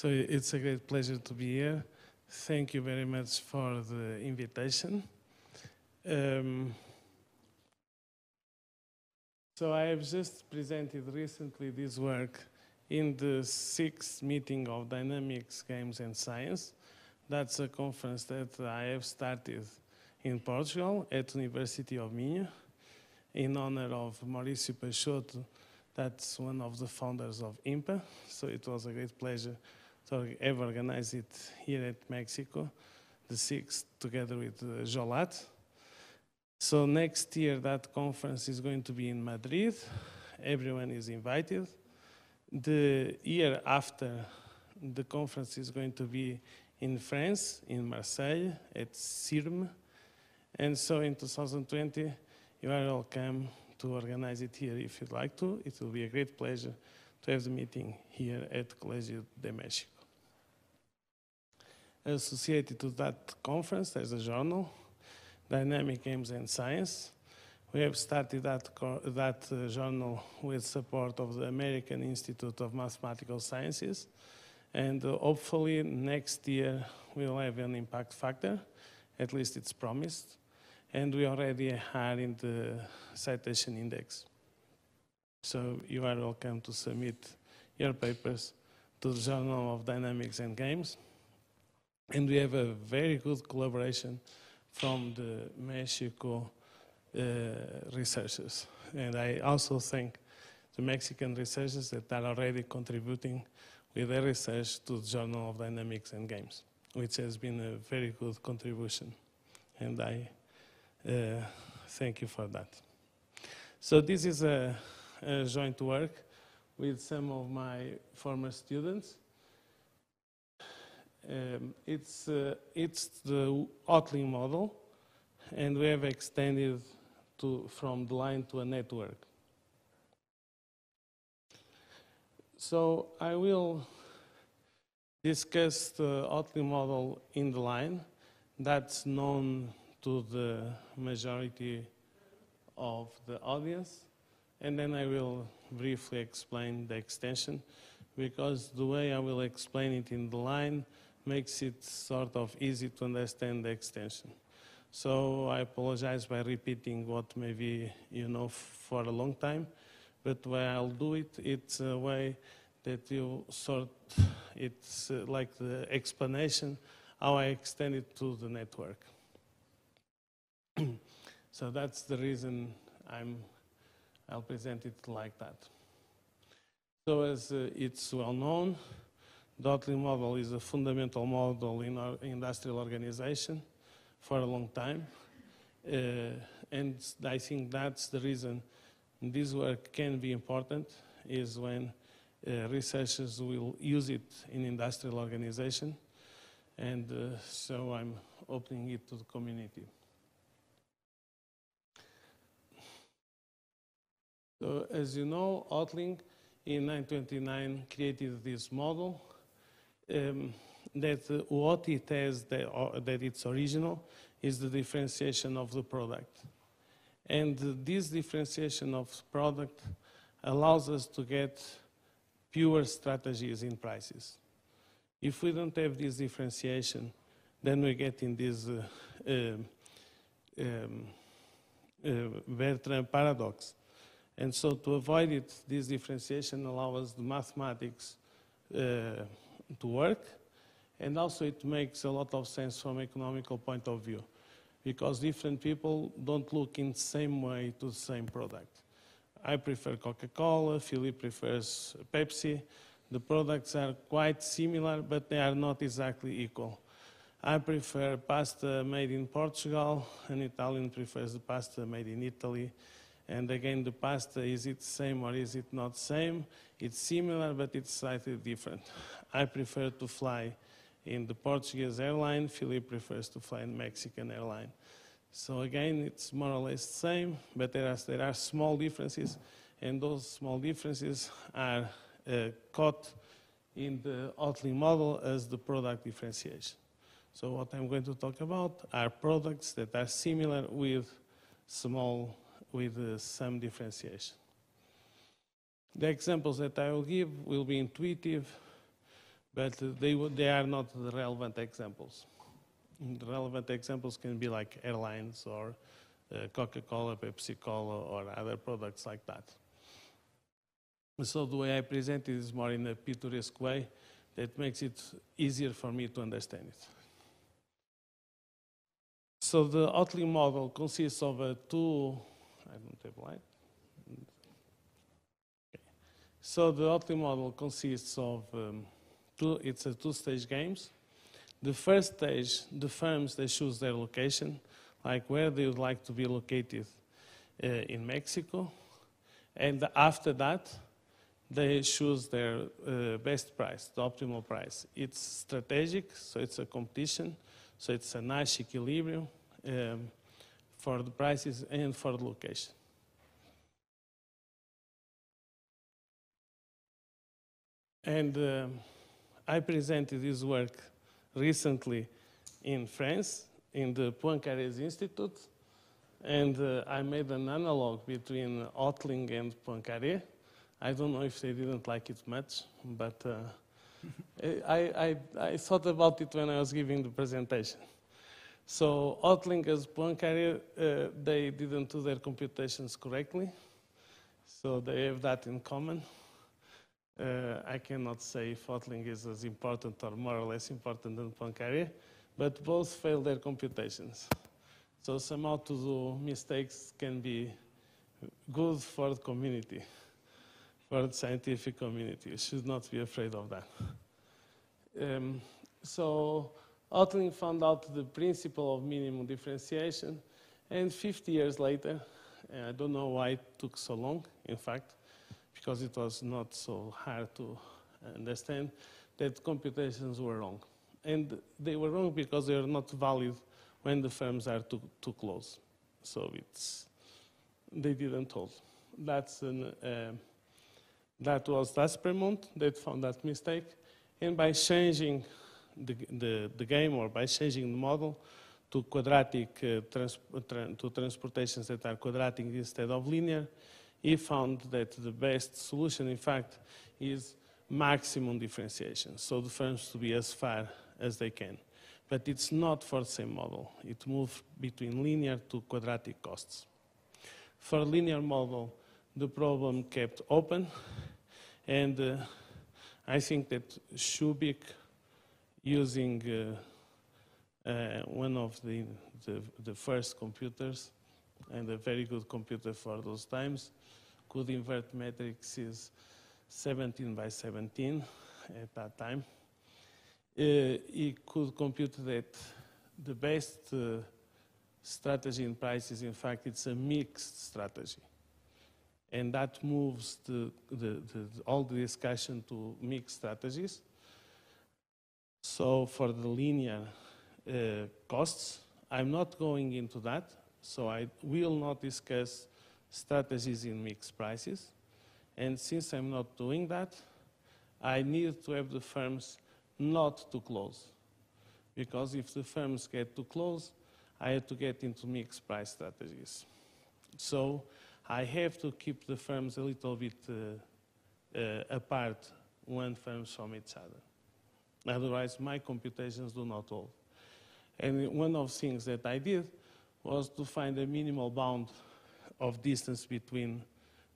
So it's a great pleasure to be here. Thank you very much for the invitation. Um, so I have just presented recently this work in the sixth meeting of Dynamics, Games and Science. That's a conference that I have started in Portugal at University of Minho in honor of Mauricio Peixoto, that's one of the founders of IMPA. So it was a great pleasure to have organized it here at Mexico, the sixth, together with uh, Jolat. So next year, that conference is going to be in Madrid. Everyone is invited. The year after, the conference is going to be in France, in Marseille, at CIRM. And so in 2020, you are welcome to organize it here if you'd like to. It will be a great pleasure to have the meeting here at Colegio de Mexico. Associated to that conference, there's a journal, Dynamic Games and Science. We have started that, that uh, journal with support of the American Institute of Mathematical Sciences. And uh, hopefully next year we'll have an impact factor, at least it's promised and we already are in the citation index. So you are welcome to submit your papers to the Journal of Dynamics and Games. And we have a very good collaboration from the Mexico uh, researchers. And I also thank the Mexican researchers that are already contributing with their research to the Journal of Dynamics and Games, which has been a very good contribution. And I uh, thank you for that. So this is a, a, joint work with some of my former students. Um, it's, uh, it's the Hotelling model, and we have extended to, from the line to a network. So I will discuss the Hotelling model in the line. That's known to the majority of the audience. And then I will briefly explain the extension because the way I will explain it in the line makes it sort of easy to understand the extension. So I apologize by repeating what maybe you know for a long time, but way I'll do it, it's a way that you sort, it's uh, like the explanation how I extend it to the network. so that's the reason I'm, I'll present it like that. So as uh, it's well known, the model is a fundamental model in our industrial organization for a long time. Uh, and I think that's the reason this work can be important is when uh, researchers will use it in industrial organization. And uh, so I'm opening it to the community. So as you know, Hotelling in 1929 created this model um, that what it has that, uh, that it's original is the differentiation of the product. And this differentiation of product allows us to get pure strategies in prices. If we don't have this differentiation, then we get in this uh, um, um, uh, Bertrand paradox and so to avoid it, this differentiation allows the mathematics uh, to work. And also it makes a lot of sense from economical point of view because different people don't look in the same way to the same product. I prefer Coca-Cola, Philip prefers Pepsi. The products are quite similar, but they are not exactly equal. I prefer pasta made in Portugal, and Italian prefers the pasta made in Italy. And again, the pasta, is it same or is it not same? It's similar, but it's slightly different. I prefer to fly in the Portuguese airline. Philip prefers to fly in Mexican airline. So again, it's more or less the same, but there are, there are small differences, and those small differences are uh, caught in the Hotelling model as the product differentiation. So what I'm going to talk about are products that are similar with small with uh, some differentiation. The examples that I will give will be intuitive, but uh, they, they are not the relevant examples. The relevant examples can be like airlines or uh, Coca-Cola, Pepsi-Cola, or other products like that. So the way I present it is more in a picturesque way that makes it easier for me to understand it. So the Hotelling model consists of a two, I don't have light. Okay. So the Hotelling model consists of um, two, it's a two-stage games. The first stage, the firms, they choose their location, like where they would like to be located uh, in Mexico. And after that, they choose their uh, best price, the optimal price. It's strategic, so it's a competition, so it's a Nash equilibrium um, for the prices and for the location. And um, I presented this work recently in France, in the Poincaré Institute, and uh, I made an analog between Hotelling and Poincaré. I don't know if they didn't like it much, but uh, I, I, I thought about it when I was giving the presentation. So Hotelling as Poincaré, uh, they didn't do their computations correctly, so they have that in common. Uh, I cannot say if Hotelling is as important or more or less important than Poincaré, but both failed their computations. So somehow to do mistakes can be good for the community, for the scientific community. You should not be afraid of that. Um, so Hotelling found out the principle of minimum differentiation, and 50 years later, I don't know why it took so long, in fact, because it was not so hard to understand that computations were wrong. And they were wrong because they are not valid when the firms are too, too close. So it's, they didn't hold. That's an, uh, that was D'Aspremont that found that mistake. And by changing the, the, the game or by changing the model to quadratic, uh, trans, tra to transportations that are quadratic instead of linear, he found that the best solution, in fact, is maximum differentiation. So the firms to be as far as they can. But it's not for the same model. It moves between linear to quadratic costs. For linear model, the problem kept open, and uh, I think that Shubik, using uh, uh, one of the, the, the first computers, and a very good computer for those times, could invert matrices 17 by 17 at that time. Uh, he could compute that the best uh, strategy in prices, in fact, it's a mixed strategy. And that moves the, the, the, all the discussion to mixed strategies. So for the linear uh, costs, I'm not going into that. So I will not discuss strategies in mixed prices. And since I'm not doing that, I need to have the firms not too close. Because if the firms get too close, I have to get into mixed price strategies. So I have to keep the firms a little bit uh, uh, apart, one firms from each other. Otherwise, my computations do not hold. And one of the things that I did was to find a minimal bound of distance between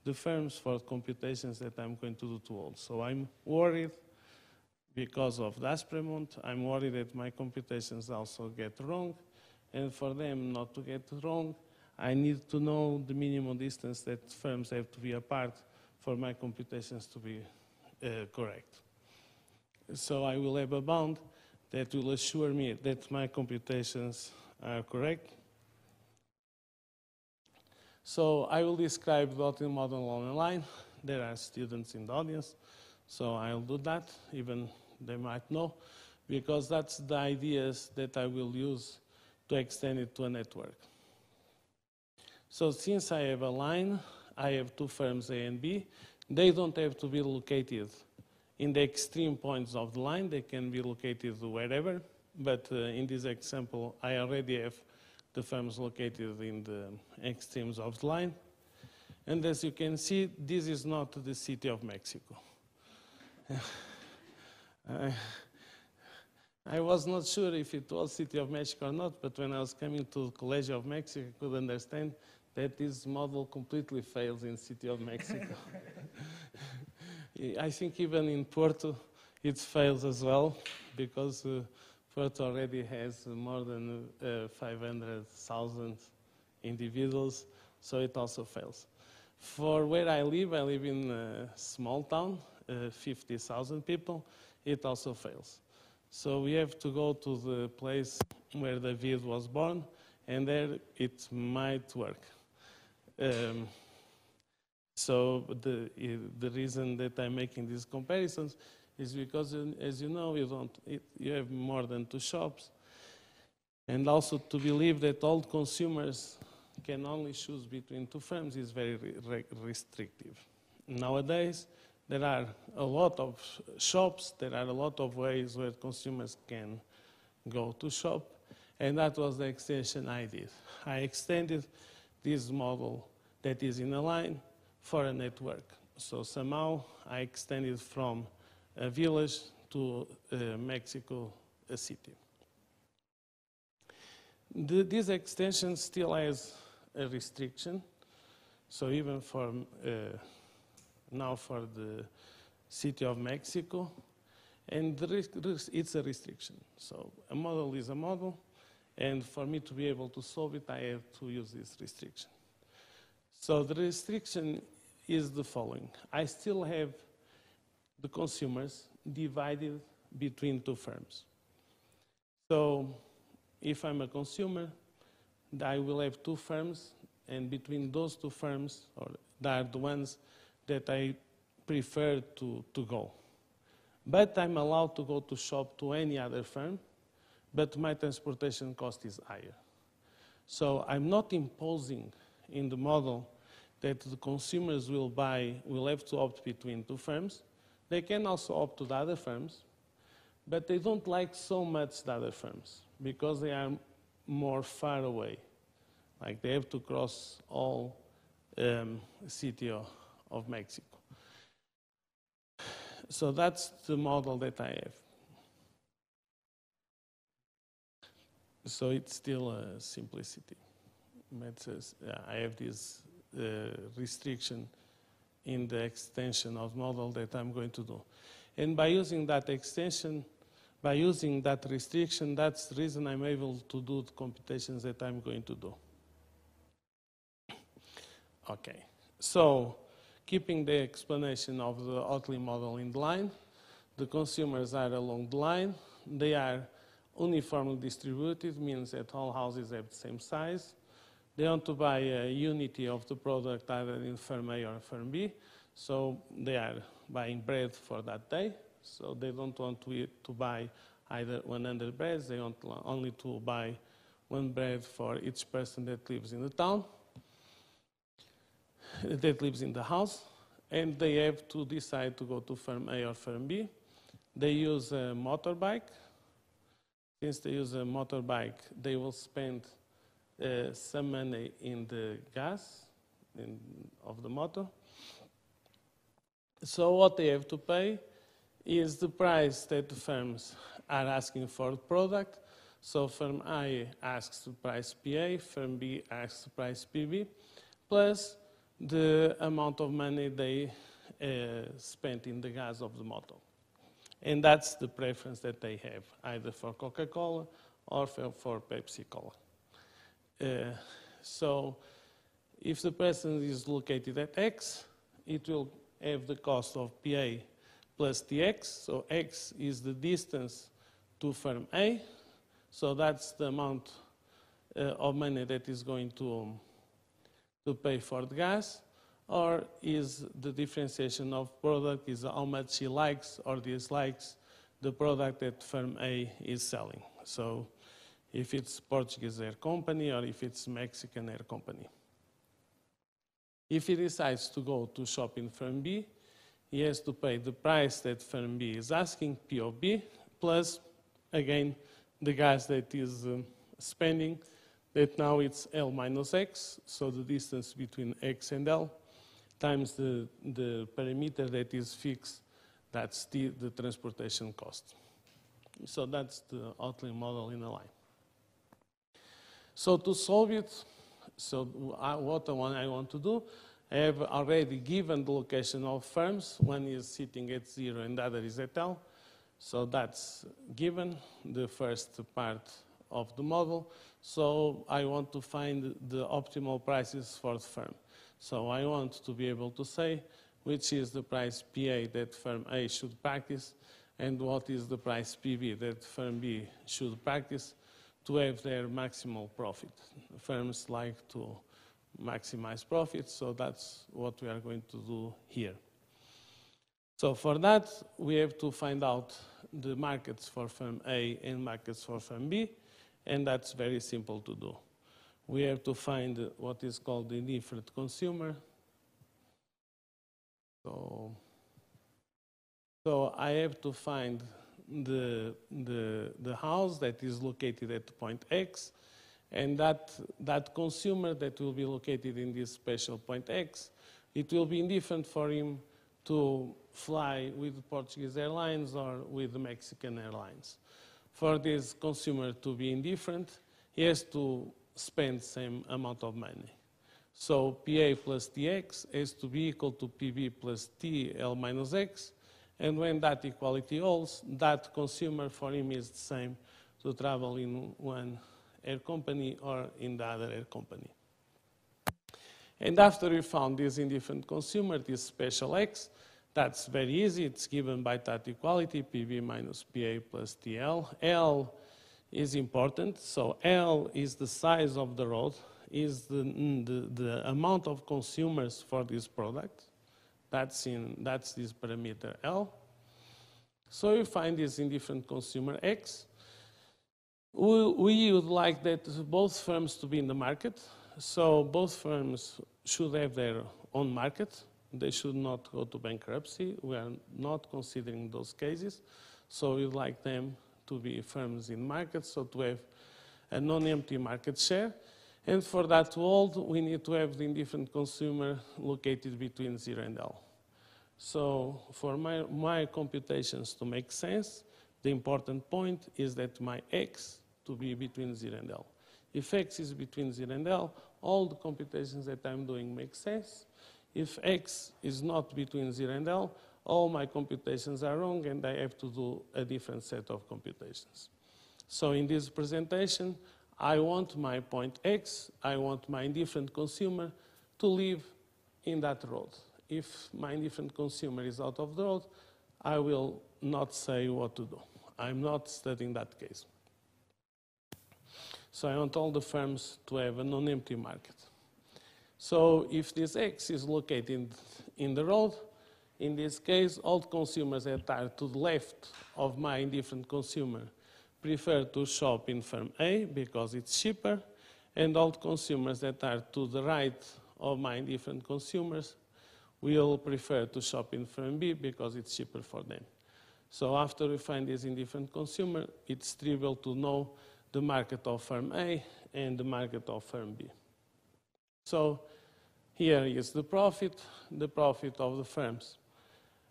the firms for computations that I'm going to do to hold. So I'm worried because of D'Aspremont. I'm worried that my computations also get wrong. And for them not to get wrong, I need to know the minimum distance that firms have to be apart for my computations to be uh, correct. So I will have a bound that will assure me that my computations are correct. So I will describe Hotelling model online. There are students in the audience, so I'll do that, even they might know, because that's the ideas that I will use to extend it to a network. So since I have a line, I have two firms A and B. They don't have to be located in the extreme points of the line. They can be located wherever. But uh, in this example, I already have the firms located in the extremes of the line. And as you can see, this is not the city of Mexico. I, I was not sure if it was City of Mexico or not, but when I was coming to the College of Mexico, I could understand that this model completely fails in City of Mexico. I think even in Porto it fails as well because uh, Porto already has more than uh, 500,000 individuals, so it also fails. For where I live, I live in a small town, uh, 50,000 people, it also fails. So we have to go to the place where David was born, and there it might work. Um, so the, the reason that I'm making these comparisons is because, as you know, you, don't, it, you have more than two shops. And also to believe that all consumers can only choose between two firms is very re restrictive. Nowadays, there are a lot of shops, there are a lot of ways where consumers can go to shop, and that was the extension I did. I extended this model that is in a line for a network. So somehow I extended from a village to uh, Mexico a city. The, this extension still has a restriction. So even for uh, now for the city of Mexico, and it's a restriction. So a model is a model, and for me to be able to solve it, I have to use this restriction. So the restriction is the following. I still have the consumers divided between two firms. So if I'm a consumer, I will have two firms, and between those two firms, or are the ones that I prefer to, to go. But I'm allowed to go to shop to any other firm, but my transportation cost is higher. So I'm not imposing in the model that the consumers will buy, will have to opt between two firms. They can also opt to the other firms, but they don't like so much the other firms because they are more far away. Like they have to cross all um, city of, Mexico. So that's the model that I have. So it's still a simplicity. Uh, I have this Uh, restriction in the extension of model that I'm going to do. And by using that extension, by using that restriction, that's the reason I'm able to do the computations that I'm going to do. Okay, so keeping the explanation of the Hotelling model in line, the consumers are along the line, they are uniformly distributed, means that all houses have the same size. They want to buy a unity of the product either in firm A or firm B, so they are buying bread for that day, so they don't want to, to buy either 100 breads, they want only to buy one bread for each person that lives in the town, that lives in the house, and they have to decide to go to firm A or firm B. They use a motorbike. Since they use a motorbike, they will spend some money in the gas in, of the motor. So what they have to pay is the price that the firms are asking for the product. So firm A asks the price PA, firm B asks the price PB, plus the amount of money they uh, spent in the gas of the motor. And that's the preference that they have, either for Coca-Cola or for, for Pepsi-Cola. Uh, so if the person is located at X, it will have the cost of PA plus TX. So X is the distance to firm A. So that's the amount uh, of money that is going to, um, to pay for the gas. Or is the differentiation of product is how much he likes or dislikes the product that firm A is selling. So if it's Portuguese air company or if it's Mexican air company. If he decides to go to shop in firm B, he has to pay the price that firm B is asking, POB, plus, again, the gas that is um, spending, that now it's L minus X, so the distance between X and L, times the, the parameter that is fixed That's the, the transportation cost. So that's the Hotelling model in a line. So to solve it, so I, what I want, I want to do, I have already given the location of firms. One is sitting at zero and the other is at L. So that's given, the first part of the model. So I want to find the optimal prices for the firm. So I want to be able to say which is the price PA that firm A should practice and what is the price PB that firm B should practice to have their maximal profit. Firms like to maximize profits, so that's what we are going to do here. So for that, we have to find out the markets for firm A and markets for firm B, and that's very simple to do. We have to find what is called the indifferent consumer. So, so I have to find the, the, the house that is located at point X, and that, that consumer that will be located in this special point X, it will be indifferent for him to fly with Portuguese Airlines or with the Mexican Airlines. For this consumer to be indifferent, he has to spend same amount of money. So PA plus TX has to be equal to PB plus TL minus X, and when that equality holds, that consumer for him is the same to travel in one air company or in the other air company. And after we found this indifferent consumer, this special X, that's very easy. It's given by that equality, PV minus PA plus TL. L is important. So L is the size of the road, is the, the, the amount of consumers for this product. That's, in, that's this parameter L. So you find this indifferent consumer X. We, we would like that both firms to be in the market. So both firms should have their own market. They should not go to bankruptcy. We are not considering those cases. So we'd like them to be firms in market, so to have a non-empty market share. And for that to hold, we need to have the indifferent consumer located between 0 and L. So for my, my computations to make sense, the important point is that my x to be between 0 and L. If x is between 0 and L, all the computations that I'm doing make sense. If x is not between 0 and L, all my computations are wrong and I have to do a different set of computations. So in this presentation, I want my point X, I want my indifferent consumer to live in that road. If my indifferent consumer is out of the road, I will not say what to do. I'm not studying that case. So I want all the firms to have a non-empty market. So if this X is located in the road, in this case, all consumers that are to the left of my indifferent consumer prefer to shop in firm A because it's cheaper, and all consumers that are to the right of my indifferent consumers will prefer to shop in firm B because it's cheaper for them. So after we find this indifferent consumer, it's trivial to know the market of firm A and the market of firm B. So here is the profit, the profit of the firms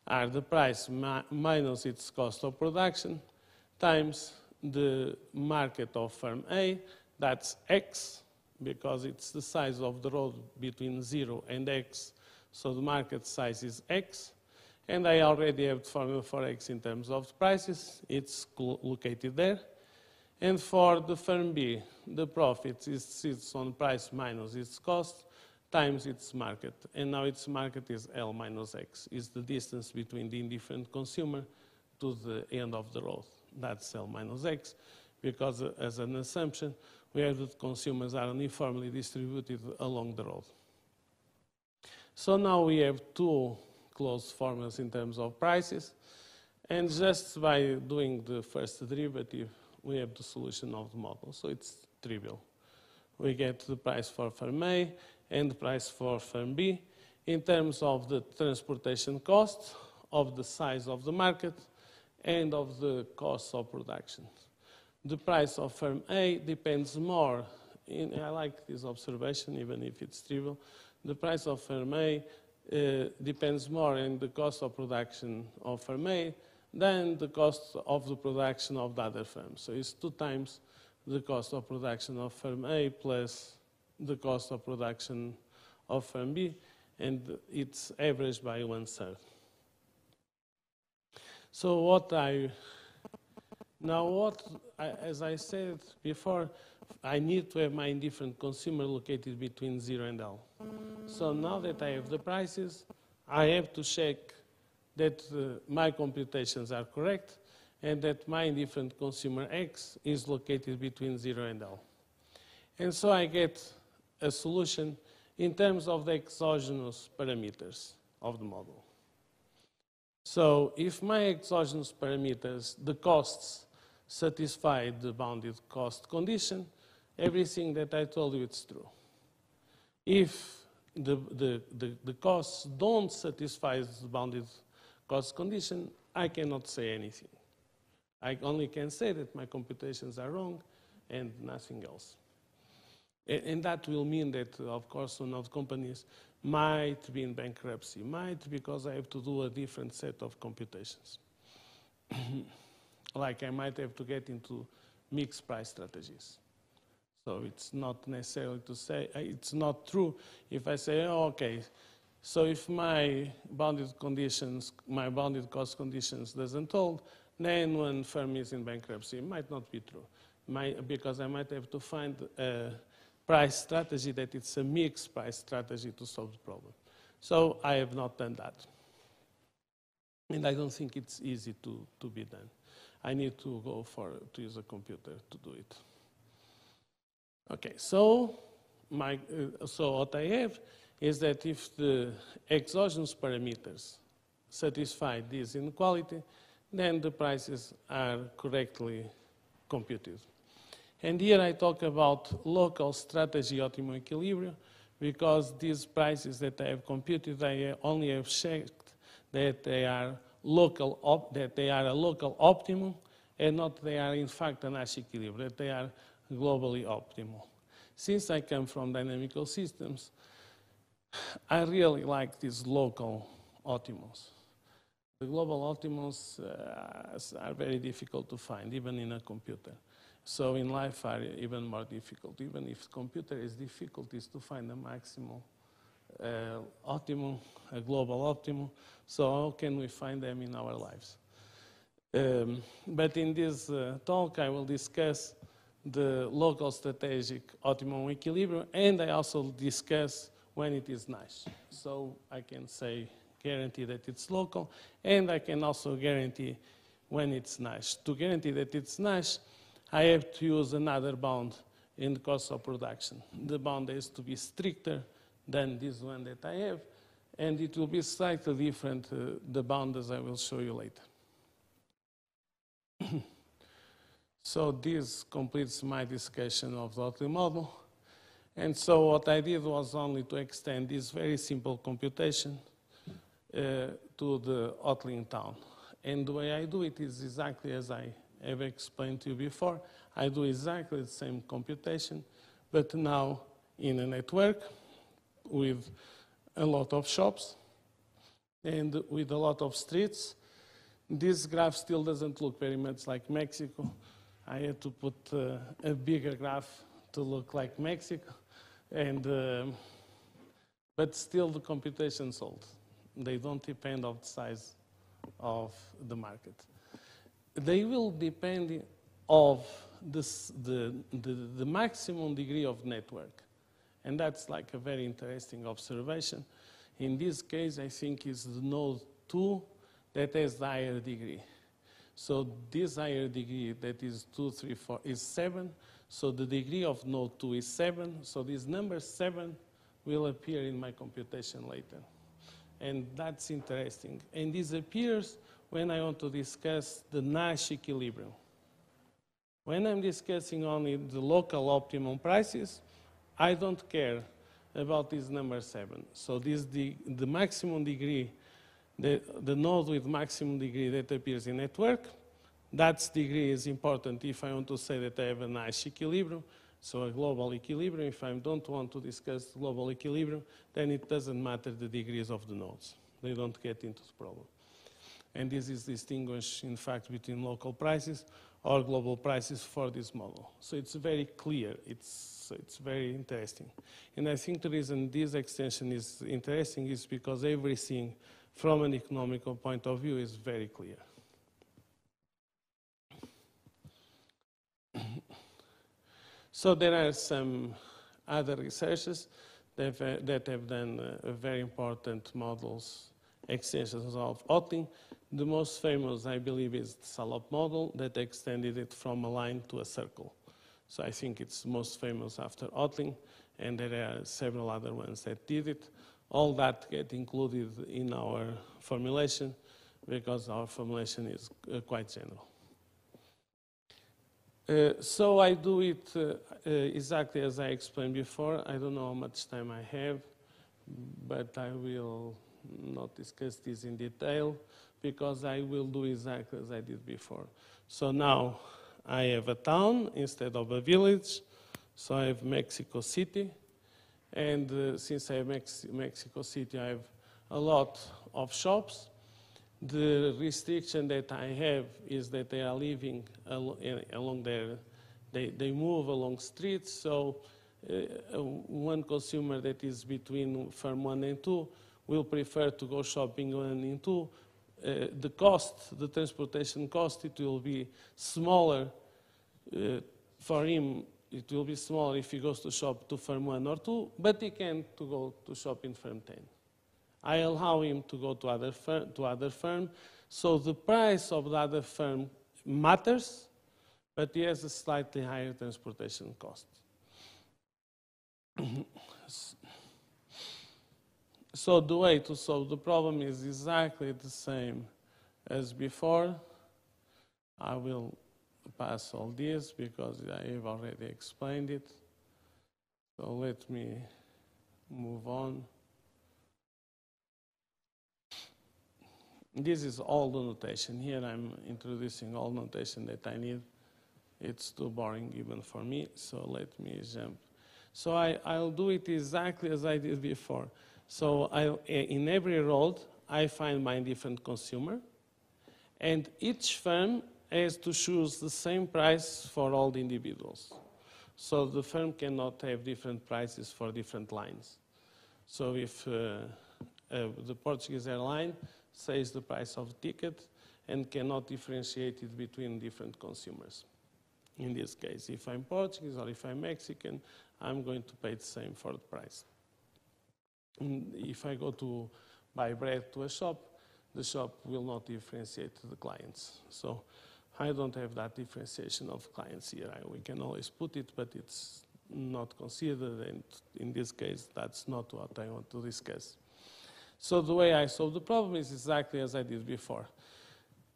are the price minus its cost of production times the market of firm A, that's X, because it's the size of the road between 0 and X, so the market size is X. And I already have the formula for X in terms of prices, it's located there. And for the firm B, the profit is sits on price minus its cost, times its market. And now its market is L minus X, is the distance between the indifferent consumer to the end of the road. That's L minus X, because uh, as an assumption, we have that consumers are uniformly distributed along the road. So now we have two closed formulas in terms of prices, and just by doing the first derivative, we have the solution of the model. So it's trivial. We get the price for firm A, and the price for firm B in terms of the transportation cost, of the size of the market, and of the cost of production. The price of firm A depends more, in, I like this observation even if it's trivial, the price of firm A uh, depends more on the cost of production of firm A than the cost of the production of the other firms. So it's two times the cost of production of firm A plus the cost of production of firm B, and it's averaged by one third. So what I now what I, as I said before, I need to have my indifferent consumer located between zero and L. So now that I have the prices, I have to check that uh, my computations are correct and that my indifferent consumer X is located between 0 and L. And so I get a solution in terms of the exogenous parameters of the model. So if my exogenous parameters, the costs, satisfy the bounded cost condition, everything that I told you is true. If the, the, the, the costs don't satisfy the bounded cost condition, I cannot say anything. I only can say that my computations are wrong and nothing else. And that will mean that, of course, one of the companies might be in bankruptcy, might because I have to do a different set of computations. like I might have to get into mixed price strategies. So it's not necessarily to say, uh, it's not true if I say, oh, okay, so if my bounded conditions, my bounded cost conditions doesn't hold, then when firm is in bankruptcy, it might not be true. because I might have to find a price strategy that it's a mixed price strategy to solve the problem. So I have not done that. And I don't think it's easy to, to be done. I need to go for, to use a computer to do it. Okay, so, my, uh, so what I have is that if the exogenous parameters satisfy this inequality, then the prices are correctly computed. And here I talk about local strategy optimum equilibrium because these prices that I have computed, I only have checked that they are local that they are a local optimum and not they are in fact a Nash equilibrium, that they are globally optimal. Since I come from dynamical systems, I really like these local optimals. The global optimals uh, are very difficult to find, even in a computer. So in life are even more difficult. Even if computer is difficult, is to find a maximal uh, optimum, a global optimum. So how can we find them in our lives? Um, but in this uh, talk, I will discuss the local strategic optimum equilibrium, and I also discuss when it is Nash. So I can say, guarantee that it's local, and I can also guarantee when it's Nash. To guarantee that it's Nash, I have to use another bound in the cost of production. The bound has to be stricter than this one that I have, and it will be slightly different, uh, the bound as I will show you later. so this completes my discussion of the Hotelling model. And so what I did was only to extend this very simple computation uh, to the Hotelling town. And the way I do it is exactly as I have explained to you before. I do exactly the same computation, but now in a network with a lot of shops and with a lot of streets. This graph still doesn't look very much like Mexico. I had to put uh, a bigger graph to look like Mexico. And, uh, but still the computations hold. They don't depend on the size of the market. They will depend of this, the, the, the maximum degree of network. And that's like a very interesting observation. In this case, I think is the node 2 that has the higher degree. So this higher degree that is 2, 3, 4 is 7. So the degree of node 2 is 7. So this number 7 will appear in my computation later. And that's interesting. And this appears when I want to discuss the Nash equilibrium. When I'm discussing only the local optimum prices, I don't care about this number 7. So this the, the maximum degree, the, the node with maximum degree that appears in network, that degree is important if I want to say that I have a Nash equilibrium. So a global equilibrium, if I don't want to discuss global equilibrium, then it doesn't matter the degrees of the nodes. They don't get into the problem. And this is distinguished, in fact, between local prices or global prices for this model. So it's very clear. It's, it's very interesting. And I think the reason this extension is interesting is because everything from an economical point of view is very clear. so there are some other researchers that have, that have done uh, very important models, extensions of Hotelling. The most famous, I believe, is the Salop model that extended it from a line to a circle. So I think it's most famous after Hotelling, and there are several other ones that did it all that get included in our formulation because our formulation is uh, quite general. Uh, so I do it uh, uh, exactly as I explained before. I don't know how much time I have, but I will not discuss this in detail because I will do exactly as I did before. So now I have a town instead of a village. So I have Mexico City. And uh, since I have Mex Mexico City, I have a lot of shops. The restriction that I have is that they are living al along there. They, they move along streets, so uh, one consumer that is between firm one and two will prefer to go shopping one and two. Uh, the cost, the transportation cost, it will be smaller uh, for him it will be smaller if he goes to shop to firm 1 or 2, but he can to go to shop in firm 10. I allow him to go to other, firm, to other firm, so the price of the other firm matters, but he has a slightly higher transportation cost. so the way to solve the problem is exactly the same as before. I will pass all this because I have already explained it. So let me move on. This is all the notation. Here I'm introducing all notation that I need. It's too boring even for me, so let me jump. So I, I'll do it exactly as I did before. So I, in every road, I find my different consumer, and each firm has to choose the same price for all the individuals. So the firm cannot have different prices for different lines. So if uh, uh, the Portuguese airline says the price of the ticket and cannot differentiate it between different consumers. In this case, if I'm Portuguese or if I'm Mexican, I'm going to pay the same for the price. And if I go to buy bread to a shop, the shop will not differentiate the clients. So I don't have that differentiation of clients here. We can always put it, but it's not considered, and in this case, that's not what I want to discuss. So the way I solve the problem is exactly as I did before.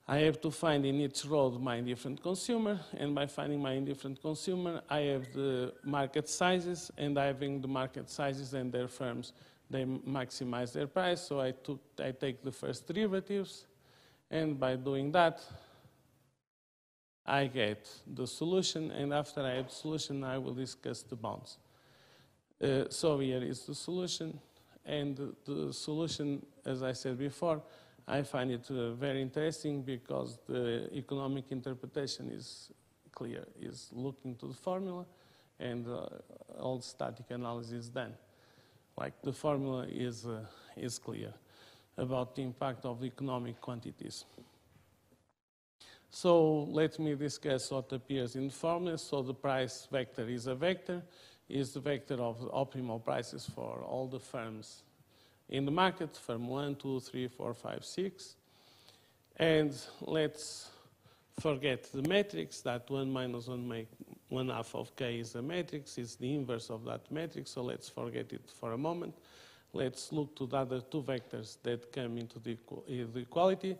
I have to find in each road my different consumer, and by finding my different consumer, I have the market sizes, and having the market sizes and their firms, they maximize their price, so I, took, I take the first derivatives, and by doing that, I get the solution, and after I have the solution, I will discuss the bounds. Uh, so here is the solution, and the, solution, as I said before, I find it uh, very interesting because the economic interpretation is clear, is looking to the formula, and uh, all static analysis is done. Like the formula is, uh, is clear about the impact of the economic quantities. So let me discuss what appears in the formula. So the price vector is a vector, is the vector of optimal prices for all the firms in the market, firm 1, 2, 3, 4, 5, 6. And let's forget the matrix, that 1 minus 1, make, 1 half of k is a matrix, it's the inverse of that matrix, so let's forget it for a moment. Let's look to the other two vectors that come into the equality.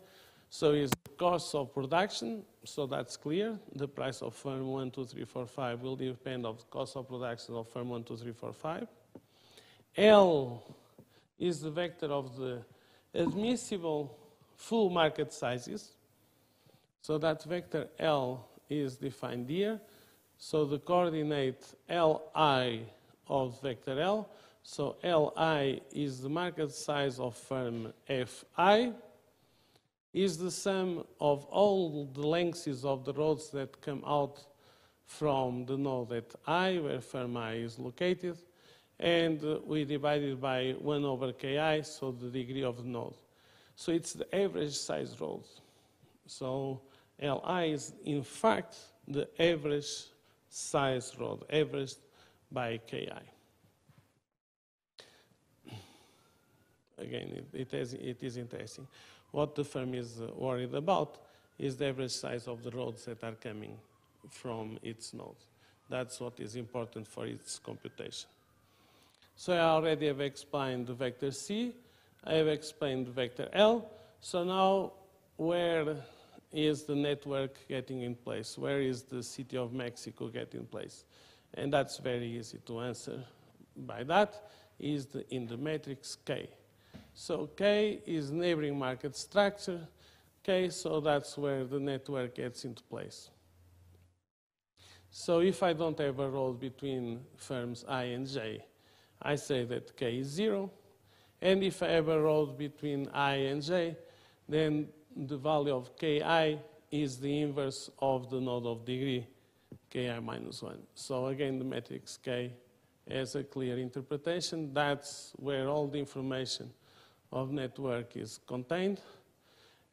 So is the cost of production, so that's clear. The price of firm 1, 2, 3, 4, 5 will depend on the cost of production of firm 1, 2, 3, 4, 5. L is the vector of the admissible full market sizes. So that vector L is defined here. So the coordinate Li of vector L, so Li is the market size of firm Fi, is the sum of all the lengths of the roads that come out from the node at i, where firm i is located, and we divide it by 1 over ki, so the degree of the node. So it's the average size road. So Li is, in fact, the average size road, averaged by ki. Again, it, it, has, it is interesting. What the firm is uh, worried about is the average size of the roads that are coming from its node. That's what is important for its computation. So I already have explained the vector C. I have explained the vector L. So now where is the network getting in place? Where is the city of Mexico getting in place? And that's very easy to answer by that is the, in the matrix K. So K is neighboring market structure. K, so that's where the network gets into place. So if I don't have a road between firms I and J, I say that K is zero. And if I have a road between I and J, then the value of Ki is the inverse of the node of degree, Ki minus 1. So again, the matrix K has a clear interpretation. That's where all the information of network is contained.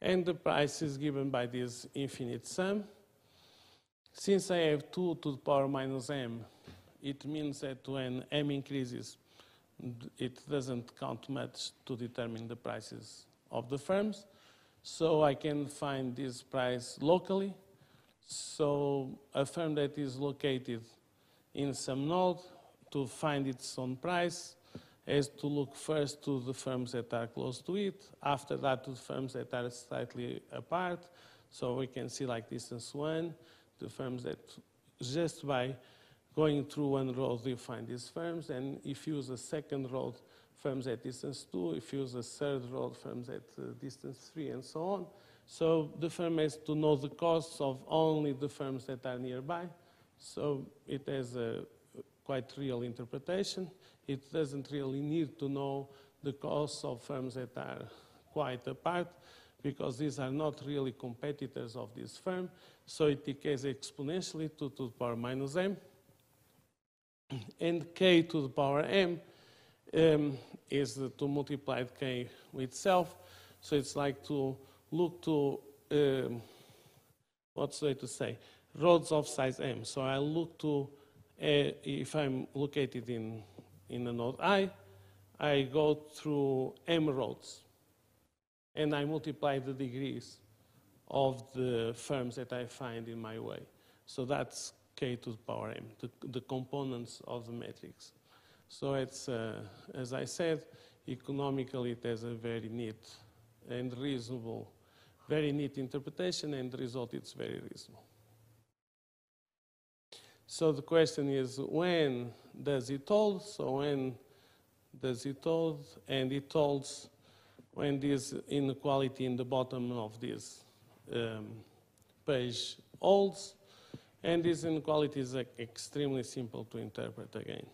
And the price is given by this infinite sum. Since I have 2 to the power minus m, it means that when m increases, it doesn't count much to determine the prices of the firms. So I can find this price locally. So a firm that is located in some node to find its own price is to look first to the firms that are close to it, after that to the firms that are slightly apart. So we can see like distance one, the firms that just by going through one road you find these firms, and if you use a second road, firms at distance two, if you use a third road, firms at uh, distance three, and so on. So the firm has to know the costs of only the firms that are nearby. So it has a quite real interpretation. It doesn't really need to know the costs of firms that are quite apart because these are not really competitors of this firm. So it decays exponentially to, to the power minus m. And k to the power m um, is to multiply k with itself. So it's like to look to, um, what's the way to say, roads of size m. So I look to, if I'm located in in a node i, I go through m roads and I multiply the degrees of the firms that I find in my way. So that's k to the power m, the, the components of the matrix. So it's, uh, as I said, economically it has a very neat and reasonable, very neat interpretation and the result is very reasonable. So the question is, when does it hold? So when does it hold? And it holds when this inequality in the bottom of this um, page holds. And this inequality is extremely simple to interpret again.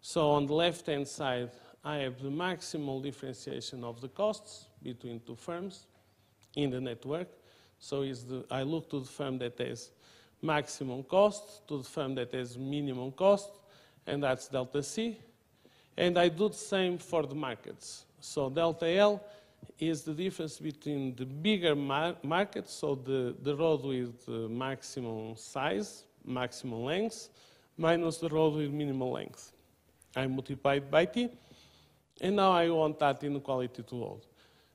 So on the left-hand side, I have the maximal differentiation of the costs between two firms in the network. So the, I look to the firm that has maximum cost to the firm that has minimum cost, and that's delta C. And I do the same for the markets. So delta L is the difference between the bigger mar market, so the, the road with the maximum size, maximum length, minus the road with minimal length. I multiply it by T, and now I want that inequality to hold.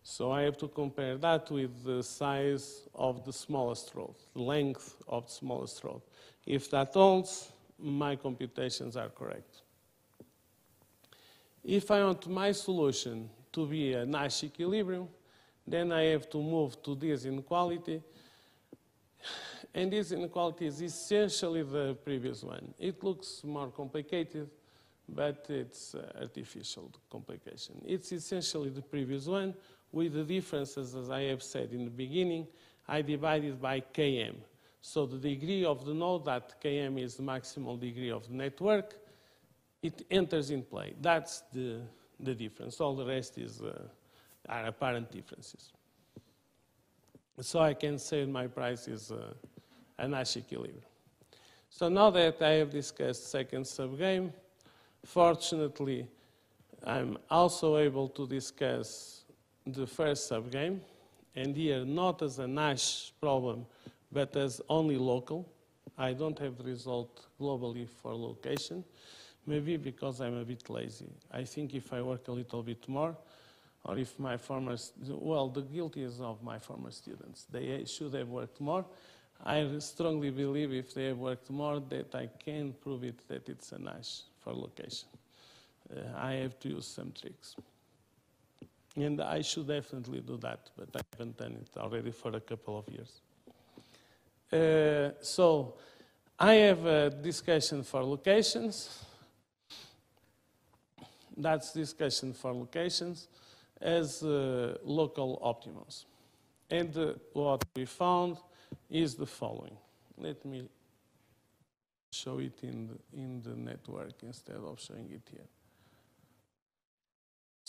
So I have to compare that with the size of the smallest road, the length of the smallest road. If that holds, my computations are correct. If I want my solution to be a Nash equilibrium, then I have to move to this inequality. And this inequality is essentially the previous one. It looks more complicated, but it's artificial complication. It's essentially the previous one, with the differences, as I have said in the beginning, I divided by km. So the degree of the node, that km is the maximal degree of the network, it enters in play. That's the, the difference. All the rest is, uh, are apparent differences. So I can say my price is uh, a Nash equilibrium. So now that I have discussed second subgame, fortunately, I'm also able to discuss the first subgame, and here not as a Nash problem, but as only local. I don't have the result globally for location, maybe because I'm a bit lazy. I think if I work a little bit more, or if my former, well, the guilt is of my former students. They should have worked more. I strongly believe if they have worked more that I can prove it that it's a Nash for location. Uh, I have to use some tricks. And I should definitely do that, but I haven't done it already for a couple of years. Uh, so I have a discussion for locations. That's discussion for locations as uh, local optimums. And uh, what we found is the following. Let me show it in the, in the network instead of showing it here.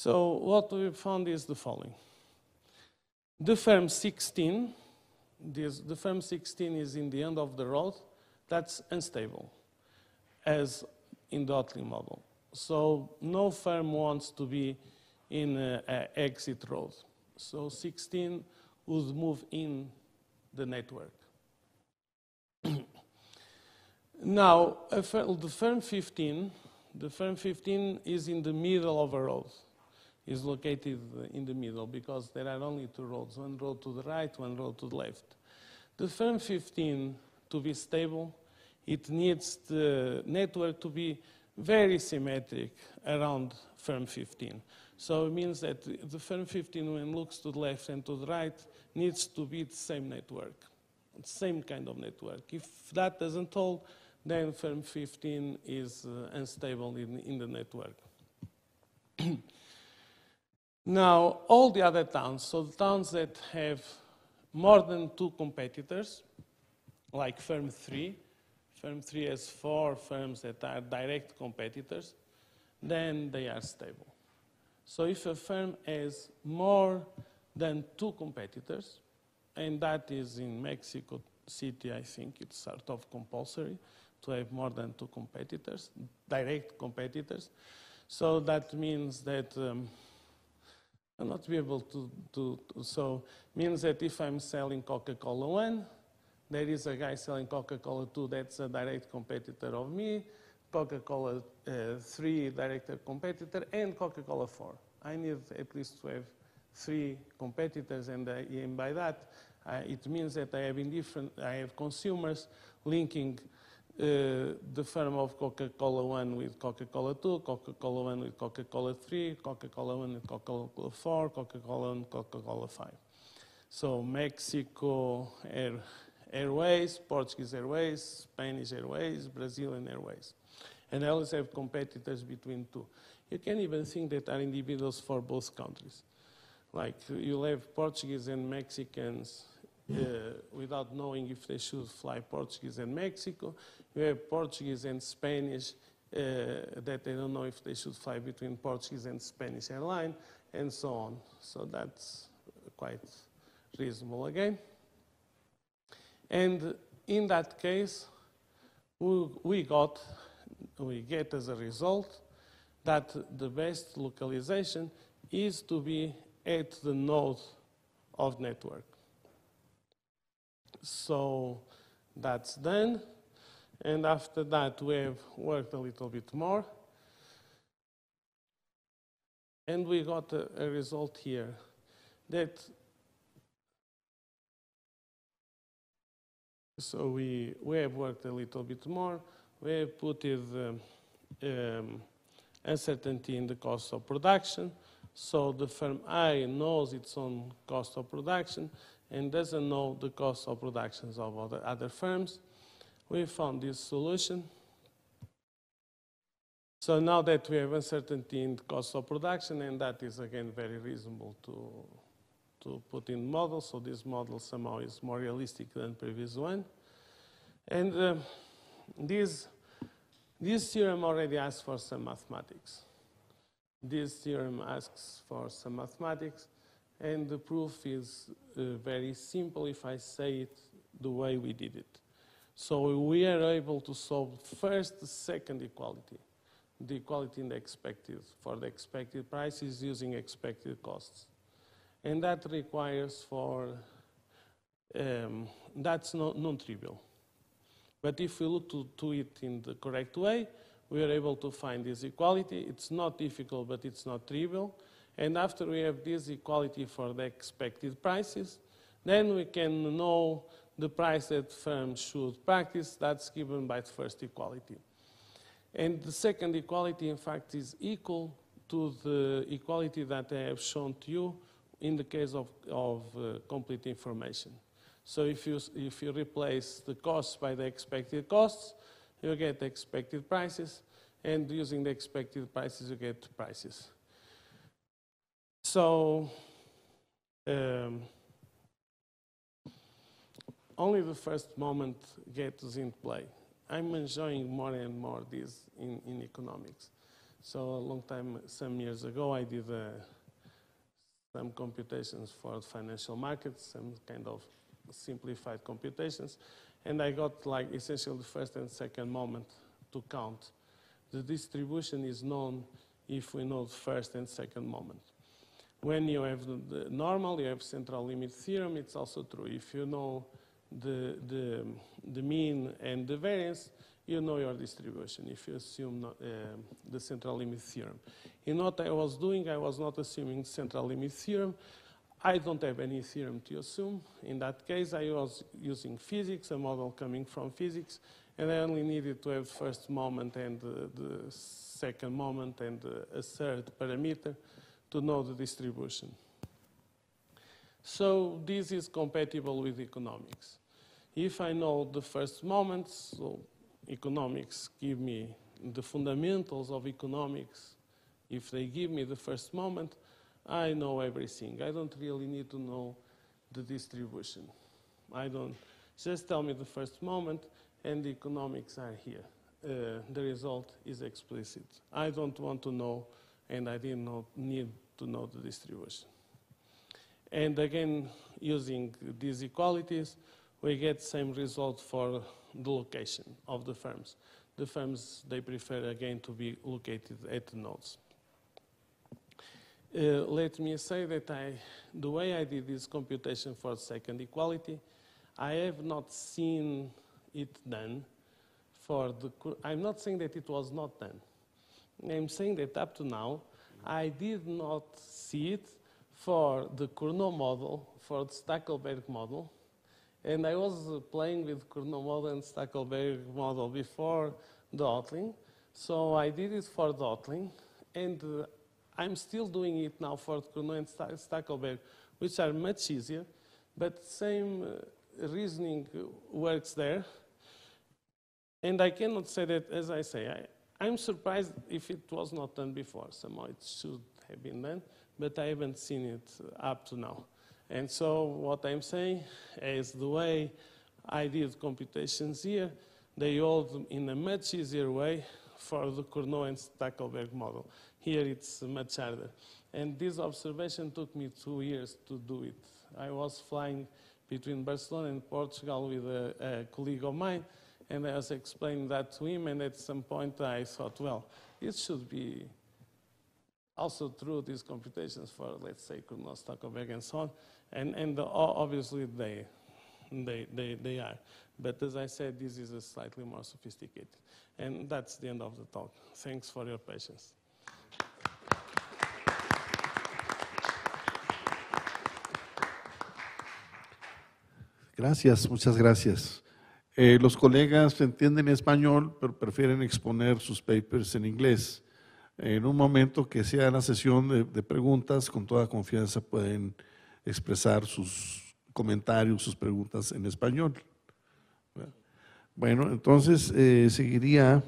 So what we found is the following. The firm 16, this, the firm 16 is in the end of the road, that's unstable, as in the Hotelling model. So no firm wants to be in an exit road. So 16 would move in the network. now, the firm 15, the firm 15 is in the middle of a road. Is located in the middle because there are only two roads, one road to the right, one road to the left. The firm 15, to be stable, it needs the network to be very symmetric around firm 15. So it means that the firm 15, when looks to the left and to the right, needs to be the same network, same kind of network. If that doesn't hold, then firm 15 is uh, unstable in, in the network. now, all the other towns, so the towns that have more than two competitors, like firm 3, firm 3 has four firms that are direct competitors, then they are stable. So if a firm has more than two competitors, and that is in Mexico City, I think it's sort of compulsory to have more than two competitors, direct competitors. So that means that um, Not be able to, to, to, so means that if I'm selling Coca-Cola 1, there is a guy selling Coca-Cola 2 that's a direct competitor of me, Coca-Cola uh, 3 direct competitor, and Coca-Cola 4. I need at least to have three competitors, and, uh, and by that, uh, it means that I have indifferent, I have consumers linking Eh, the firm of Coca-Cola 1 with Coca-Cola 2, Coca-Cola 1 with Coca-Cola 3, Coca-Cola 1 with Coca-Cola 4, Coca-Cola 1 with Coca-Cola 5. So Mexico Air, Airways, Portuguese Airways, Spanish Airways, Brazilian Airways. And I always have competitors between two. You can even think that are individuals for both countries. Like you'll have Portuguese and Mexicans without knowing if they should fly Portuguese and Mexico. You have Portuguese and Spanish uh, that they don't know if they should fly between Portuguese and Spanish airline, and so on. So that's quite reasonable again. And in that case, we, we got, we get as a result that the best localization is to be at the node of network. So that's done. And after that, we have worked a little bit more. And we got a, a result here that so we, we have worked a little bit more. We have put it um, um, uncertainty in the cost of production. So the firm I knows its own cost of production and doesn't know the cost of productions of other, other firms. We found this solution. So now that we have uncertainty in the cost of production, and that is again very reasonable to, to put in models, so this model somehow is more realistic than previous one. And uh, this, this theorem already asks for some mathematics. This theorem asks for some mathematics, and the proof is uh, very simple if I say it the way we did it. So we are able to solve first the second equality, the equality in the expected, for the expected prices using expected costs. And that requires for, um, that's non-trivial. But if we look to, to it in the correct way, we are able to find this equality. It's not difficult, but it's not trivial. And after we have this equality for the expected prices, then we can know the price that firms should practice. That's given by the first equality. And the second equality, in fact, is equal to the equality that I have shown to you in the case of, of uh, complete information. So if you, if you replace the costs by the expected costs, you get expected prices, and using the expected prices, you get prices. So um, only the first moment gets in play. I'm enjoying more and more this in, in economics. So a long time, some years ago, I did uh, some computations for financial markets, some kind of simplified computations, and I got like essentially the first and second moment to count. The distribution is known if we know the first and second moment. When you have the, normal, you have central limit theorem, it's also true. If you know the, the, the mean and the variance, you know your distribution if you assume not, uh, the central limit theorem. In what I was doing, I was not assuming central limit theorem. I don't have any theorem to assume. In that case, I was using physics, a model coming from physics, and I only needed to have first moment and uh, the second moment and uh, a third parameter to know the distribution. So this is compatible with economics. If I know the first moments, so economics give me the fundamentals of economics, if they give me the first moment, I know everything. I don't really need to know the distribution. I don't, just tell me the first moment and the economics are here. Uh, the result is explicit. I don't want to know and I did not need to know the distribution. And again, using these equalities, we get same result for the location of the firms. The firms, they prefer again to be located at the nodes. Uh, let me say that I, the way I did this computation for second equality, I have not seen it done for the, I'm not saying that it was not done. I'm saying that up to now, I did not see it for the Cournot model, for the Stackelberg model, and I was playing with Cournot model and Stackelberg model before the Hotelling. So I did it for the Hotelling, and uh, I'm still doing it now for Cournot and Stackelberg, which are much easier, but same uh, reasoning works there. And I cannot say that, as I say, I, I'm surprised if it was not done before. Somehow it should have been done, but I haven't seen it up to now. And so what I'm saying is the way I did computations here, they hold in a much easier way for the Cournot and Stackelberg model. Here it's much harder. And this observation took me two years to do it. I was flying between Barcelona and Portugal with a, a colleague of mine, and I was explaining that to him, and at some point I thought, well, it should be also through these computations for, let's say, Cournot, Stackelberg, and so on. And, and the, obviously they, they, they, they are. But as I said, this is a slightly more sophisticated. And that's the end of the talk. Thanks for your patience. Gracias, muchas gracias. Eh, los colegas entienden español, pero prefieren exponer sus papers en inglés. En un momento que sea la sesión de, preguntas, con toda confianza pueden expresar sus comentarios, sus preguntas en español. Bueno, entonces eh, seguiría